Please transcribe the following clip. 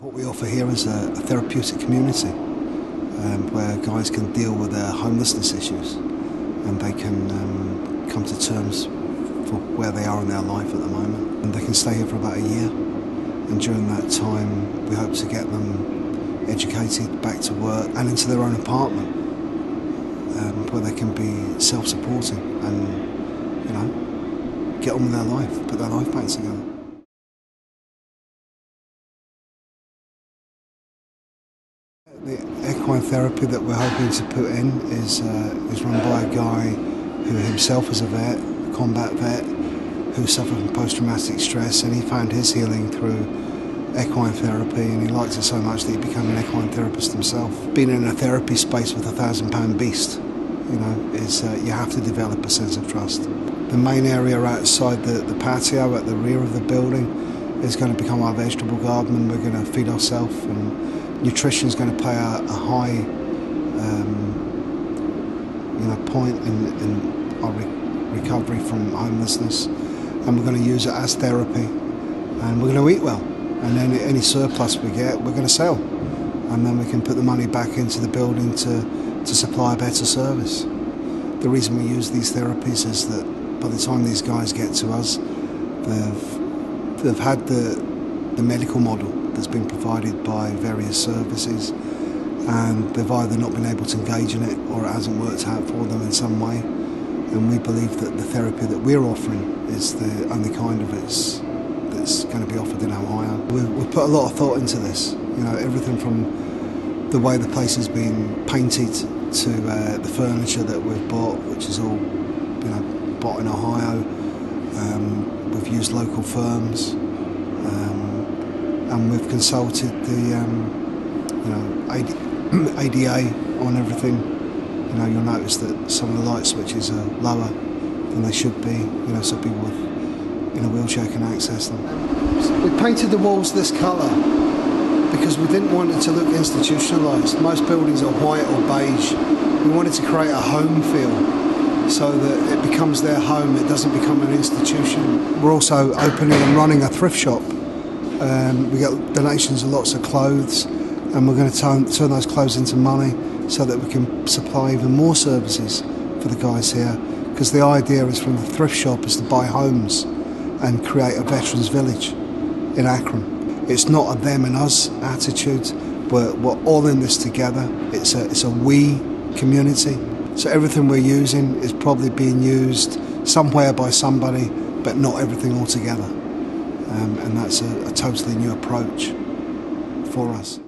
What we offer here is a, a therapeutic community um, where guys can deal with their homelessness issues and they can um, come to terms for where they are in their life at the moment. And they can stay here for about a year and during that time we hope to get them educated, back to work and into their own apartment um, where they can be self-supporting and, you know, get on with their life, put their life back together. The equine therapy that we're hoping to put in is, uh, is run by a guy who himself is a vet, a combat vet, who suffered from post-traumatic stress and he found his healing through equine therapy and he liked it so much that he became an equine therapist himself. Being in a therapy space with a thousand pound beast, you know, is uh, you have to develop a sense of trust. The main area outside the, the patio at the rear of the building is going to become our vegetable garden and we're going to feed ourselves and nutrition is going to play a, a high um, you know, point in, in our re recovery from homelessness. And we're going to use it as therapy. And we're going to eat well. And then any surplus we get we're going to sell. And then we can put the money back into the building to, to supply a better service. The reason we use these therapies is that by the time these guys get to us they've, they've had the, the medical model that's been provided by various services and they've either not been able to engage in it or it hasn't worked out for them in some way and we believe that the therapy that we're offering is the only kind of its that's going to be offered in Ohio. We've, we've put a lot of thought into this, you know, everything from the way the place has been painted to uh, the furniture that we've bought, which is all, you know, bought in Ohio. Um, we've used local firms. Um, and we've consulted the um, you know ADA on everything. You know, you'll notice that some of the light switches are lower than they should be. You know, so people with in a wheelchair can access them. We painted the walls this colour because we didn't want it to look institutionalised. Most buildings are white or beige. We wanted to create a home feel so that it becomes their home, it doesn't become an institution. We're also opening and running a thrift shop um, we get donations of lots of clothes, and we're going to turn, turn those clothes into money so that we can supply even more services for the guys here. Because the idea is from the thrift shop is to buy homes and create a veterans village in Akron. It's not a them and us attitude. We're, we're all in this together. It's a, it's a we community. So everything we're using is probably being used somewhere by somebody, but not everything altogether um, and that's a, a totally new approach for us.